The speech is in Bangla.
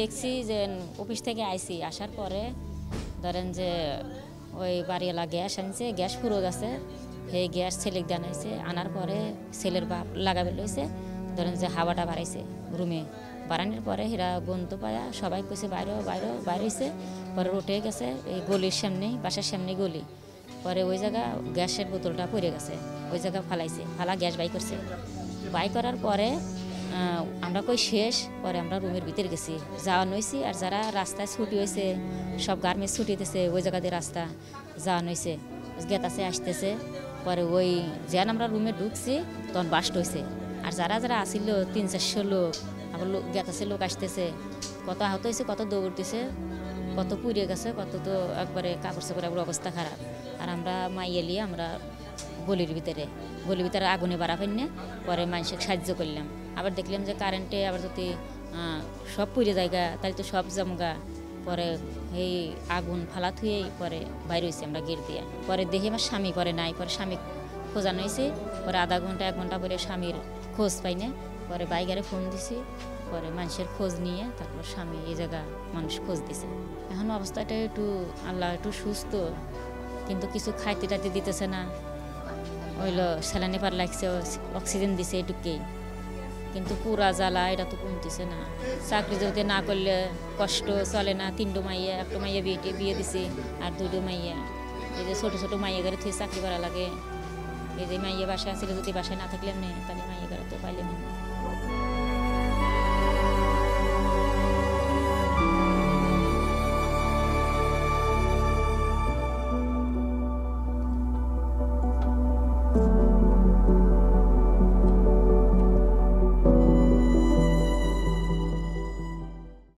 দেখছি যে অফিস থেকে আইছি, আসার পরে ধরেন যে ওই বাড়িওয়ালা গ্যাস আনছে, গ্যাস পুরো গেছে, সেই গ্যাস ছেলে দেন আইছে আনার পরে ছেলের বাপ লাগাবে লইছে, ধরেন যে হাওয়াটা বাড়াইছে রুমে বাড়ানোর পরে হেরা গন্ত পায়া সবাই কইছে, বাইরে বাইরে, বাইরেছে। পরে রোটে গেছে, এই গলির সামনেই, বাসার সামনে গলি। পরে ওই জায়গা গ্যাসের বোতলটা পড়ে গেছে, ওই জায়গা ফালাইছে, ফালা গ্যাস বাই করছে। বাই করার পরে আমরা কই শেষ, পরে আমরা রুমের ভিতরে গেছি। যাওয়া নইছি আর যারা রাস্তায় ছুটি হয়েছে সব গার্মেন্টস ছুটি দিতেছে, ওই জায়গা দিয়ে রাস্তা যাওয়া নইছে। গেতাছে আসতেছে, পরে ওই যেন আমরা রুমে ঢুকছি, তখন বাস্ট হয়েছে আর যারা যারা আসিল, তিন চারশো লোক, আবার লোক গেতাছে লোক আসতেছে। কত আহত হয়েছে কত দৌড়তেছে কত পুড়ে গেছে, কত তো একবারে কাপড় চাপড় একবার অবস্থা খারাপ। আর আমরা মাইয়েলি আমরা গলির ভিতরে গলির ভিতরে আগুনে বাড়া ফেলনে পরে মানুষকে সাহায্য করলাম। আবার দেখলাম যে কারেন্টে আবার যদি সব পুড়ে জায়গা তাহলে তো সব জমগা। পরে এই আগুন ফালা থুয়েই পরে বাইরে হয়েছি আমরা গেট দিয়ে। পরে দেখি আমার স্বামী পরে নাই, পরে স্বামী খোঁজানো হয়েছে পরে আধা ঘণ্টা, এক ঘণ্টা পরে স্বামীর খোঁজ পাই না। পরে বাইকারে ফোন দিছি। পরে মানুষের খোঁজ নিয়ে তারপর স্বামী এই জায়গা মানুষ খোঁজ দিছে। এখন অবস্থাটা একটু, আল্লাহ একটু সুস্থ। কিন্তু কিছু খাইতে টাইতে দিতেছে না। হইল স্যালানি পার লাগছে অক্সিজেন দিছে এটুকুই। কিন্তু পুরা জ্বালা, এটা তো কমতেছে না। চাকরি যদি না করলে কষ্ট চলে না, তিনটো মাইয়া, একটা মাইয়া বিয়ে বিয়ে দিছে আর দুটো মাইয়া। এই যে ছোটো ছোটো মাইয়া ঘরে থেকে চাকরি করা লাগে। এই যে মাইয়া বাসায় আসলে যদি বাসায় না থাকলে এমনি তাহলে মাইয়া ঘরে তো পাইলে না।